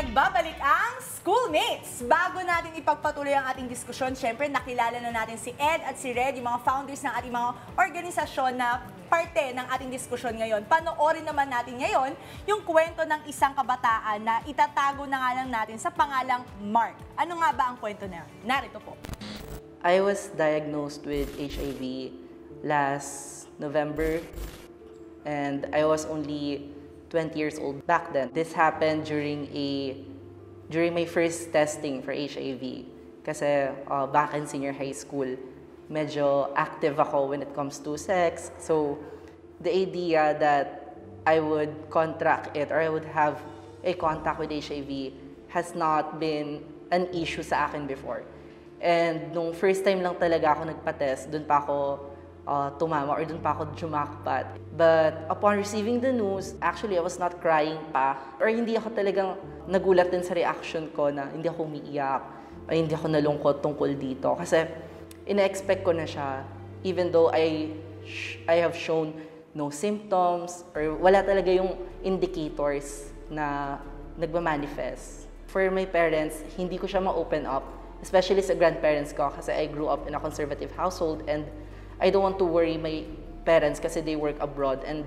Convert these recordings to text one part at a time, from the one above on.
Nagbabalik ang Schoolmates! Bago natin ipagpatuloy ang ating diskusyon, syempre nakilala na natin si Ed at si Red, yung mga founders ng ating mga organisasyon na parte ng ating diskusyon ngayon. Panoorin naman natin ngayon yung kwento ng isang kabataan na itatago na nga lang natin sa pangalang Mark. Ano nga ba ang kwento na? Narito po. I was diagnosed with HIV last November and I was only 20 years old back then. This happened during a during my first testing for HIV kasi uh, back in senior high school medyo active ako when it comes to sex. So the idea that I would contract it or I would have a contact with HIV has not been an issue sa akin before. And nung first time lang talaga ako nagpa-test, dun pa ako uh, tumama or dun pa ako jumakpat. But upon receiving the news, actually I was not crying pa or hindi ako talagang nagulat din sa reaction ko na hindi ako umiiyak o hindi ako nalungkot tungkol dito. Kasi ina-expect ko na siya even though I, I have shown no symptoms or wala talaga yung indicators na nagmamanifest. For my parents, hindi ko siya ma-open up, especially sa grandparents ko kasi I grew up in a conservative household and I don't want to worry my parents kasi they work abroad and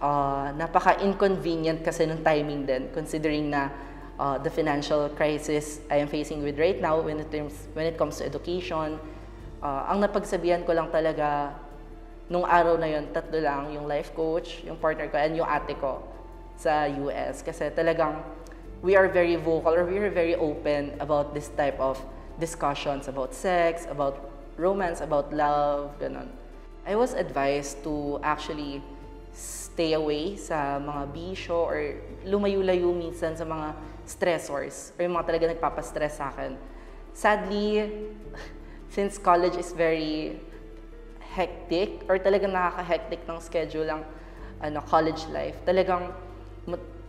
uh, napaka-inconvenient kasi ng timing din considering na uh, the financial crisis I am facing with right now when it, terms, when it comes to education. Uh, ang napagsabihan ko lang talaga nung araw na yon tatlo lang, yung life coach, yung partner ko, and yung ate ko sa US. Kasi talagang we are very vocal or we are very open about this type of discussions about sex, about romance, about love, ganun. I was advised to actually stay away sa mga bisyo or lumayo-layo minsan sa mga stressors or yung mga talaga nagpapastress sa akin. Sadly, since college is very hectic or talagang nakaka-hectic ng schedule ang ano, college life, talagang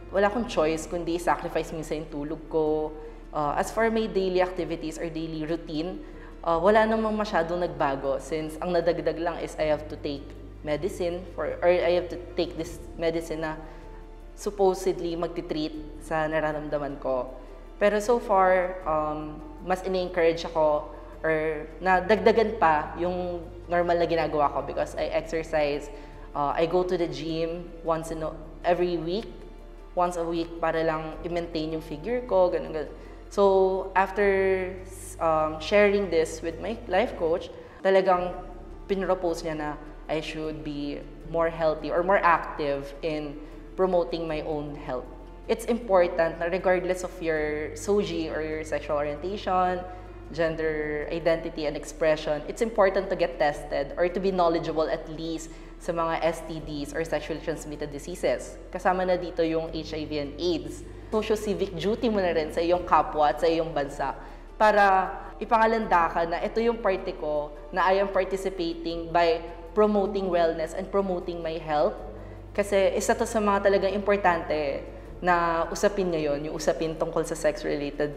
wala akong choice kundi sacrifice minsan yung tulog ko. Uh, as for my daily activities or daily routine, uh, wala namang masyadong nagbago since ang nadagdag lang is I have to take medicine for or I have to take this medicine na supposedly magti-treat sa nararamdaman ko. Pero so far, um, mas ini-encourage ako or nadagdagan pa yung normal na ginagawa ko because I exercise, uh, I go to the gym once in a, every week once a week para lang i-maintain yung figure ko, ganun, ganun. So, after um, sharing this with my life coach, talagang pinropose niya na I should be more healthy or more active in promoting my own health. It's important na regardless of your SOGI or your sexual orientation, gender identity and expression, it's important to get tested or to be knowledgeable at least sa mga STDs or sexually transmitted diseases. Kasama na dito yung HIV and AIDS. Socio-civic duty mo na rin sa iyong kapwa at sa iyong bansa para ipangalanda ka na ito yung party ko na I am participating by promoting wellness and promoting my health. Kasi isa to sa mga talagang importante na usapin ngayon, yung usapin tungkol sa sex-related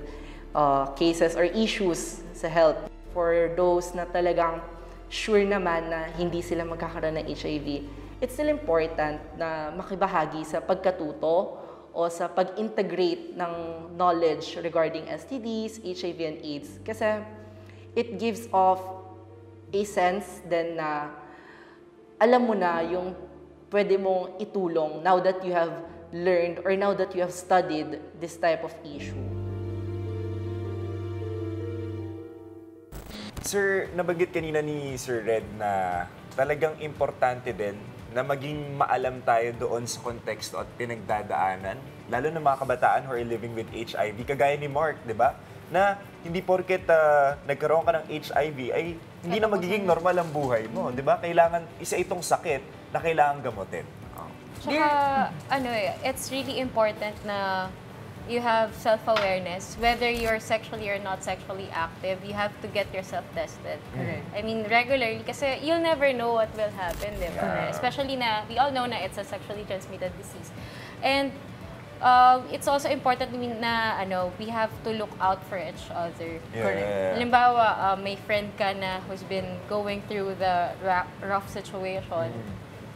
uh, cases or issues sa health. For those na talagang sure naman na hindi sila magkakaroon ng HIV, it's still important na makibahagi sa pagkatuto o sa pag-integrate ng knowledge regarding STDs, HIV and AIDS. Kasi it gives off a sense then na alam mo na yung pwede mong itulong now that you have learned or now that you have studied this type of issue. Sir, nabanggit kanina ni Sir Red na talagang importante din na maging maalam tayo doon sa konteksto at pinagdadaanan, lalo na mga kabataan who are living with HIV, kagaya ni Mark, di ba? Na hindi porket uh, nagkaroon ka ng HIV ay hindi na magiging normal ang buhay mo, di ba? Kailangan, isa itong sakit na kailangan gamutin. Oh. Tsaka, ano eh, it's really important na you have self-awareness. Whether you're sexually or not sexually active, you have to get yourself tested. Correct. I mean, regularly, kasi you'll never know what will happen, di ba? Yeah. Especially na, we all know na it's a sexually transmitted disease. And uh, it's also important I mean, na ano, we have to look out for each other. Yeah. Halimbawa, uh, may friend ka na who's been going through the ra- rough situation.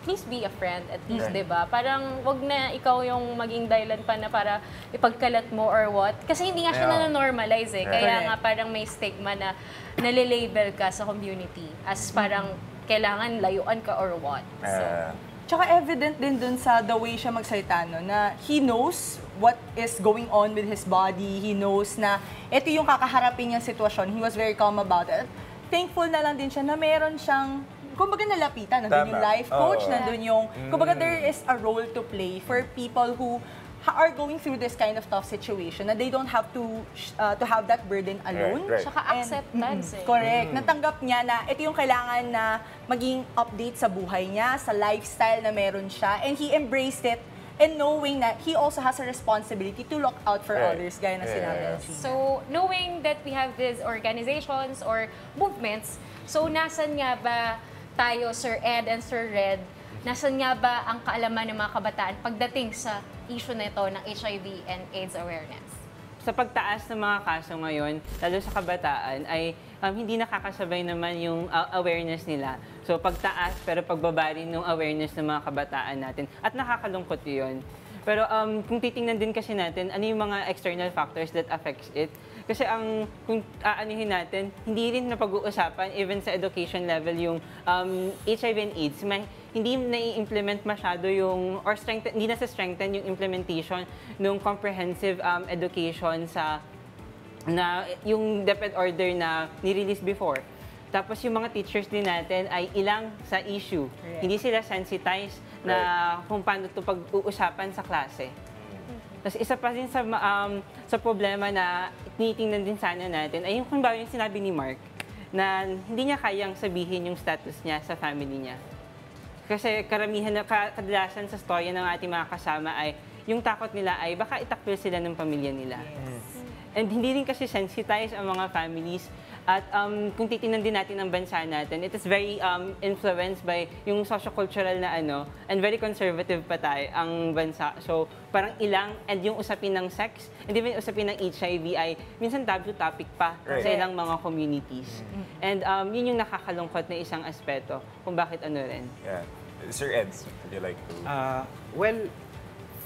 Please be a friend at least, Right. 'di ba? Parang wag na ikaw yung maging dahilan pa na para ipagkalat mo or what. Kasi hindi nga siya Yeah. na-normalize eh. Right. Kaya nga parang may stigma na nalilabel ka sa community as parang kailangan layuan ka or what. So, Ah, Tsaka evident din dun sa the way siya magsalita, no, na he knows what is going on with his body. He knows na ito yung kakaharapin niyang sitwasyon. He was very calm about it. Thankful na lang din siya na meron siyang kumbaga nalapitan, nandun Tama. yung life coach, Oo. Mm. nandun yung, kumbaga there is a role to play for people who ha- are going through this kind of tough situation na they don't have to sh- uh, to have that burden alone. Right, right. Tsaka And- acceptance eh. Correct. Natanggap niya na ito yung kailangan na maging update sa buhay niya, sa lifestyle na meron siya. And he embraced it and knowing that he also has a responsibility to look out for Right. others, gaya na sinabi Yeah. ni Gina. So, knowing that we have these organizations or movements, so nasan nga ba tayo, Sir Ed and Sir Red, nasan nga ba ang kaalaman ng mga kabataan pagdating sa issue na ito ng HIV and AIDS awareness? sa pagtaas ng mga kaso ngayon, lalo sa kabataan, ay um, hindi nakakasabay naman yung uh, awareness nila. So pagtaas pero pagbaba rin ng awareness ng mga kabataan natin. At nakakalungkot yun. Pero um, kung titingnan din kasi natin, ano yung mga external factors that affects it? Kasi ang kung aanihin natin, hindi rin na pag-uusapan even sa education level yung um, HIV and AIDS. May, hindi na-implement masyado yung or strengthen, hindi na sa strengthen yung implementation ng comprehensive um, education sa na yung DepEd order na ni-release before. Tapos yung mga teachers din natin ay ilang sa issue. Correct. Hindi sila sensitized na kung paano ito pag-uusapan sa klase. Tapos isa pa din sa, um, sa problema na tinitingnan din sana natin ay yung kung ba yung sinabi ni Mark na hindi niya kayang sabihin yung status niya sa family niya. Kasi karamihan na ka- kadalasan sa storya ng ating mga kasama ay yung takot nila ay baka itakpil sila ng pamilya nila. And hindi rin kasi sensitized ang mga families. At um, kung titingnan din natin ang bansa natin, it is very um, influenced by yung sociocultural na ano, and very conservative pa tayo ang bansa. So parang ilang, and yung usapin ng sex, and even usapin ng HIV ay minsan taboo topic pa Right. sa ilang mga communities. And um, yun yung nakakalungkot na isang aspeto kung bakit ano rin. yeah. Sir Eds, would you like to? Ah, well,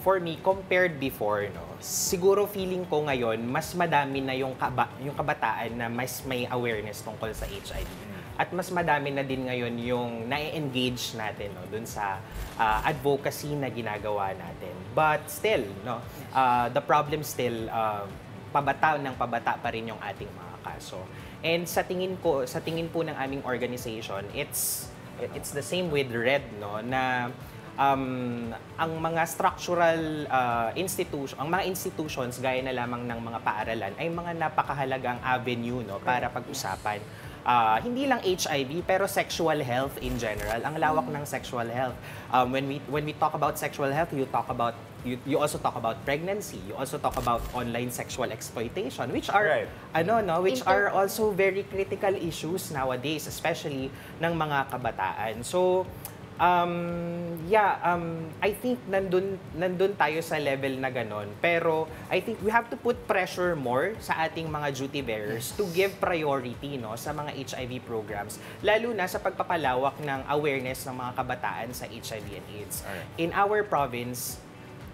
for me, compared before, no, siguro feeling ko ngayon, mas madami na yung, kaba, yung kabataan na mas may awareness tungkol sa HIV. At mas madami na din ngayon yung na-engage natin no, dun sa ah, advocacy na ginagawa natin. But still, no, ah, the problem still, ah, pabata ng pabata pa rin yung ating mga kaso. And sa tingin ko, sa tingin po ng aming organization, it's it's the same with Red no na um, ang mga structural uh, institution, ang mga institutions gaya na lamang ng mga paaralan ay mga napakahalagang avenue no para pag-usapan. Ah, hindi lang HIV pero sexual health in general. Ang lawak ng sexual health. Um, when we when we talk about sexual health, you talk about you, you also talk about pregnancy. You also talk about online sexual exploitation, which are Right. ano no, which Inter- are also very critical issues nowadays, especially ng mga kabataan. So, um, yeah, um, I think nandun, nandun tayo sa level na ganon. Pero I think we have to put pressure more sa ating mga duty bearers to give priority no, sa mga HIV programs. Lalo na sa pagpapalawak ng awareness ng mga kabataan sa HIV and AIDS. Alright. In our province,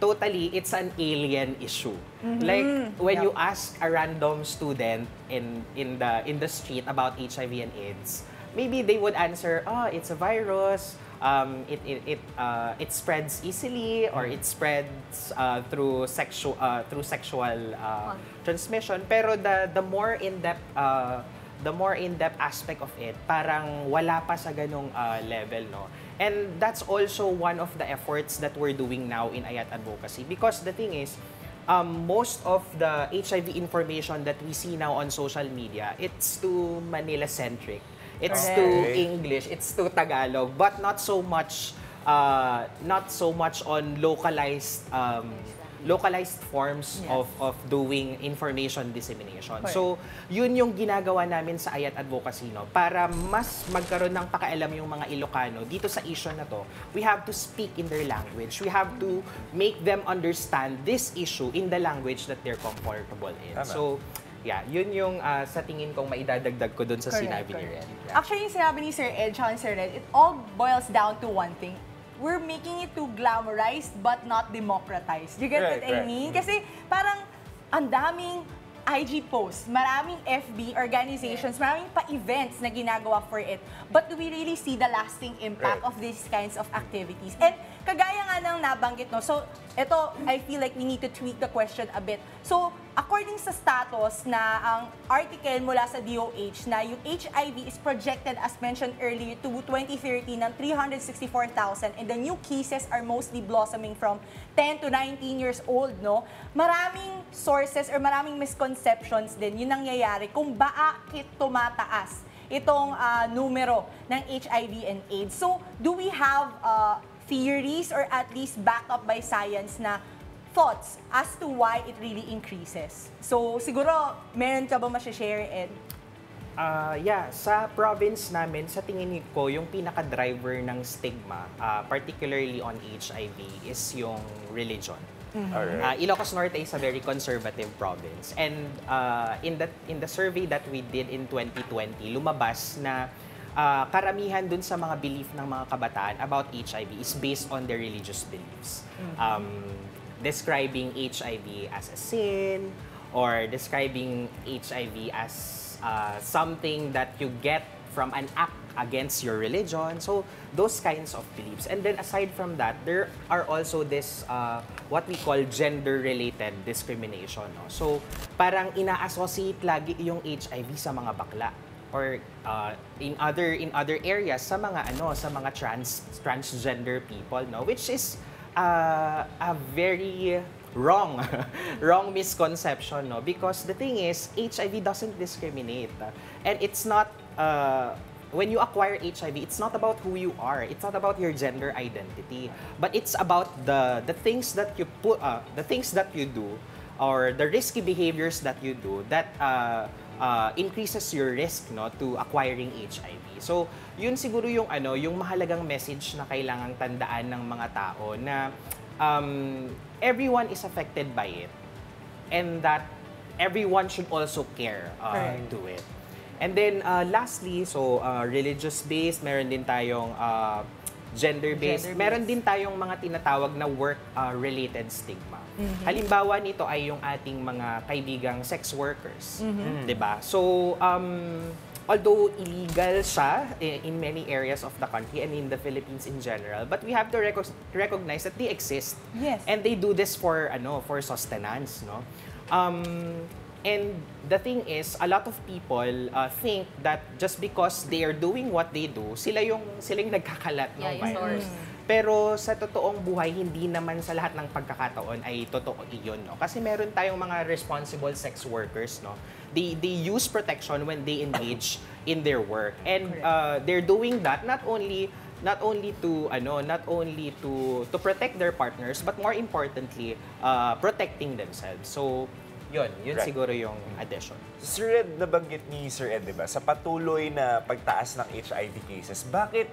totally it's an alien issue. Like when you ask a random student in in the in the street about HIV and AIDS, maybe they would answer, "Oh, it's a virus. Um, it it it, uh, it spreads easily or it spreads uh, through sexual uh, through sexual uh, transmission." Pero the the more in depth uh, the more in-depth aspect of it, parang wala pa sa ganong uh, level, no? And that's also one of the efforts that we're doing now in Ayat Advocacy. Because the thing is, um, most of the HIV information that we see now on social media, it's too Manila-centric. It's Correct. too. English, it's too Tagalog, but not so much, uh, not so much on localized um, localized forms Yes. of of doing information dissemination. Correct. So, yun yung ginagawa namin sa Ayat Advocacy no para mas magkaroon ng pakialam yung mga Ilocano dito sa issue na to. We have to speak in their language. We have to make them understand this issue in the language that they're comfortable in. Tama. So, yeah, yun yung ah, sa tingin kong maidadagdag ko dun sa Correct, sinabi ni correct. Red. Yeah. Actually, yung sinabi ni Sir Ed, ni Sir Red, it all boils down to one thing. we're making it too glamorized but not democratized. You get Right, what I right. mean? Kasi parang ang daming IG posts, maraming FB organizations, maraming pa-events na ginagawa for it. But do we really see the lasting impact Right. of these kinds of activities? And kagaya nga ng nabanggit, no? So, ito, I feel like we need to tweak the question a bit. So, according sa status na ang article mula sa DOH na yung HIV is projected as mentioned earlier to 2030 ng 364,000 and the new cases are mostly blossoming from 10 to 19 years old, no? Maraming sources or maraming misconceptions din yung nangyayari kung bakit tumataas itong ah, numero ng HIV and AIDS. So, do we have uh, theories or at least backed up by science na thoughts as to why it really increases? So, siguro, meron ka ba share Ed? Ah, yeah, sa province namin, sa tingin ko, yung pinaka-driver ng stigma, ah, particularly on HIV, is yung religion. Alright. Uh, Ilocos Norte is a very conservative province. And uh, in, the, in the survey that we did in 2020, lumabas na uh, karamihan dun sa mga belief ng mga kabataan about HIV is based on their religious beliefs. Um, describing HIV as a sin or describing HIV as uh, something that you get from an act against your religion. So those kinds of beliefs. And then aside from that, there are also this uh, what we call gender-related discrimination. No? So parang ina-associate lagi yung HIV sa mga bakla or uh, in other in other areas sa mga ano sa mga trans transgender people no which is uh, a very wrong wrong misconception no because the thing is HIV doesn't discriminate and it's not uh, when you acquire HIV it's not about who you are it's not about your gender identity but it's about the the things that you put uh, the things that you do or the risky behaviors that you do that uh, uh, increases your risk no to acquiring HIV. So, yun siguro yung ano, yung mahalagang message na kailangang tandaan ng mga tao na um, everyone is affected by it and that everyone should also care uh, Correct. to it. And then uh, lastly, so uh, religious based, meron din tayong uh, gender based, Gender-based. meron din tayong mga tinatawag na work uh, related stigma. Halimbawa nito ay yung ating mga kaibigang sex workers, 'di ba? So um although illegal siya in many areas of the country and in the Philippines in general, but we have to reco- recognize that they exist. Yes. And they do this for ano, for sustenance, no? Um and the thing is, a lot of people uh, think that just because they are doing what they do, sila yung sila yung nagkakalat ng Yeah, virus. Pero sa totoong buhay, hindi naman sa lahat ng pagkakataon ay totoo iyon, no? Kasi meron tayong mga responsible sex workers, no? They, they use protection when they engage in their work. And uh, they're doing that not only not only to ano not only to to protect their partners but more importantly uh, protecting themselves so yun yun Right. siguro yung addition Sir Ed, nabanggit ni Sir Ed, di ba, sa patuloy na pagtaas ng HIV cases, bakit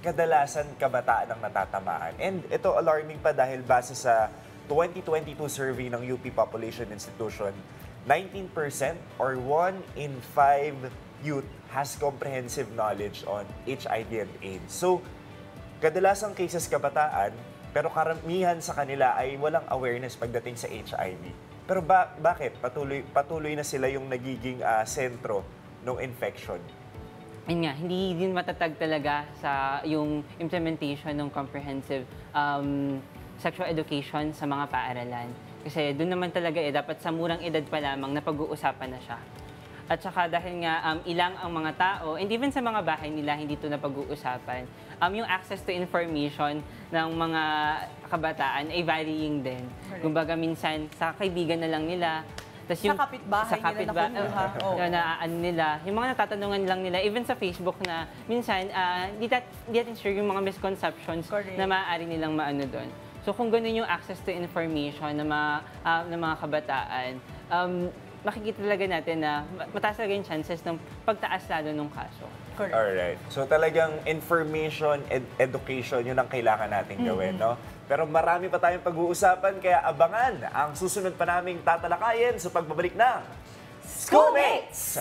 kadalasan kabataan ang natatamaan? And ito alarming pa dahil base sa 2022 survey ng UP Population Institution, 19% or 1 in 5 youth has comprehensive knowledge on HIV and AIDS. So, kadalasang cases kabataan, pero karamihan sa kanila ay walang awareness pagdating sa HIV. Pero ba- bakit patuloy patuloy na sila yung nagiging ah, sentro ng infection? Yun nga, hindi din matatag talaga sa yung implementation ng comprehensive um, sexual education sa mga paaralan. Kasi doon naman talaga eh, dapat sa murang edad pa lamang na pag-uusapan na siya. At saka dahil nga um, ilang ang mga tao, and even sa mga bahay nila, hindi ito na pag-uusapan, um, yung access to information ng mga kabataan ay varying din. Kumbaga minsan, sa kaibigan na lang nila, tas Sa kapitbahay nila kapitba- nakukuha. Oo. yun, na ano nila, yung mga natatanungan lang nila, even sa Facebook na minsan, ah, di, tat, di natin sure yung mga misconceptions Correct. na maaari nilang maano doon. So kung ganun yung access to information ng mga, ah, ng mga kabataan, um, makikita talaga natin na ma- mataas talaga yung chances ng pagtaas lalo ng kaso. Correct. Alright. So talagang information, ed- education, yun ang kailangan natin gawin, no? Pero marami pa tayong pag-uusapan, kaya abangan ang susunod pa naming tatalakayin sa pagbabalik ng Schoolmates!